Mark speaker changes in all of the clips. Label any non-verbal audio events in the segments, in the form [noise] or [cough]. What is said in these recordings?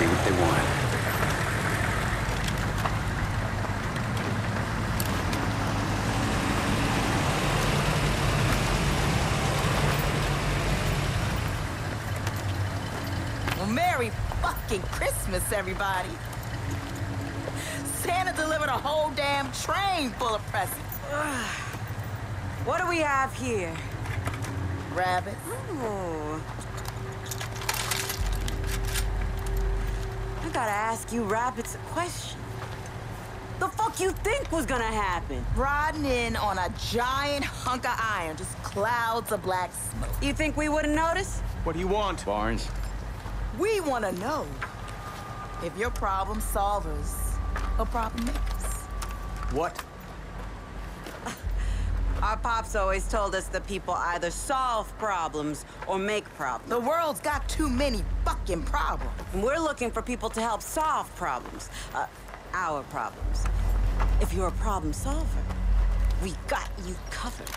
Speaker 1: see what they wanted. Merry fucking Christmas, everybody. Santa delivered a whole damn train full of presents.
Speaker 2: What do we have here?
Speaker 1: Rabbits.
Speaker 2: Ooh. I gotta ask you rabbits a question. The fuck you think was gonna happen?
Speaker 1: Riding in on a giant hunk of iron, just clouds of black smoke.
Speaker 2: You think we wouldn't notice?
Speaker 3: What do you want?
Speaker 4: Barnes,
Speaker 1: We want to know if you're problem solvers or problem makers.
Speaker 3: What?
Speaker 2: Our pops always told us that people either solve problems or make problems.
Speaker 1: The world's got too many fucking problems.
Speaker 2: And we're looking for people to help solve problems. Uh, our problems. If you're a problem solver, we got you covered.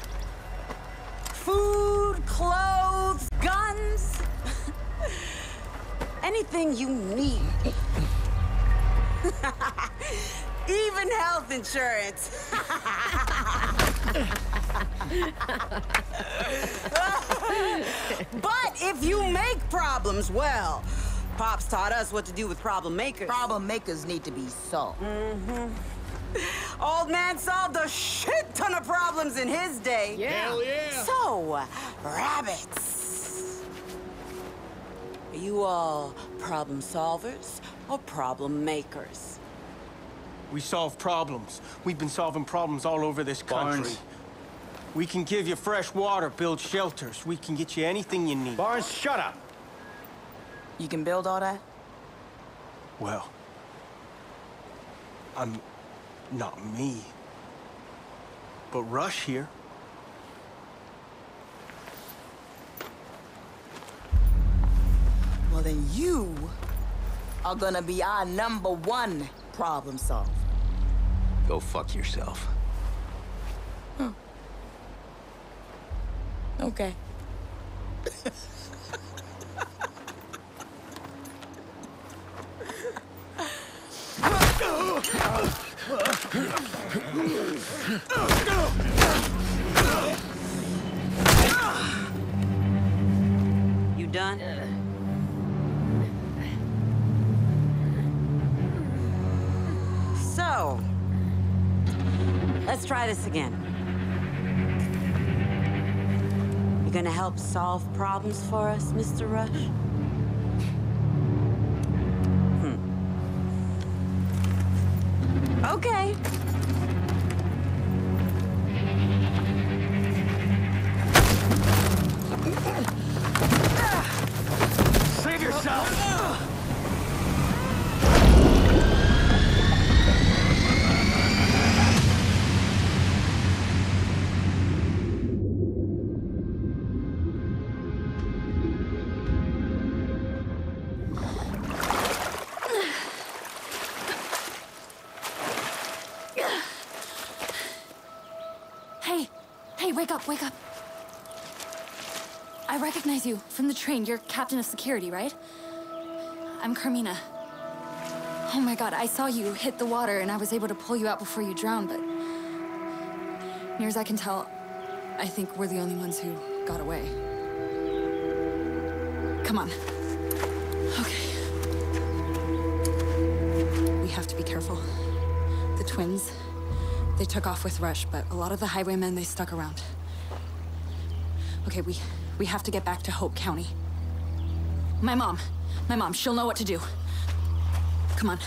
Speaker 2: Food, clothes, guns. [laughs] Anything you need. [laughs] Even health insurance. [laughs] but if you make problems, well, Pops taught us what to do with problem makers.
Speaker 1: Problem makers need to be solved. Mm -hmm.
Speaker 2: Old man solved a shit ton of problems in his day.
Speaker 4: Yeah.
Speaker 3: yeah!
Speaker 2: So, rabbits. Are you all problem solvers or problem makers?
Speaker 3: We solve problems. We've been solving problems all over this country.
Speaker 4: Barnes.
Speaker 3: We can give you fresh water, build shelters. We can get you anything you need.
Speaker 4: Barnes, shut up.
Speaker 1: You can build all that?
Speaker 3: Well, I'm not me. But Rush here.
Speaker 1: Well, then you are gonna be our number one problem solver.
Speaker 4: Go fuck yourself.
Speaker 1: Okay.
Speaker 2: You done? So, let's try this again. Gonna help solve problems for us, Mr. Rush? Hmm. Okay.
Speaker 5: Wake up, wake up. I recognize you from the train. You're captain of security, right? I'm Carmina. Oh my god, I saw you hit the water and I was able to pull you out before you drowned, but. Near as I can tell, I think we're the only ones who got away. Come on. Okay. We have to be careful. The twins, they took off with Rush, but a lot of the highwaymen, they stuck around. Okay, we, we have to get back to Hope County. My mom, my mom, she'll know what to do. Come on.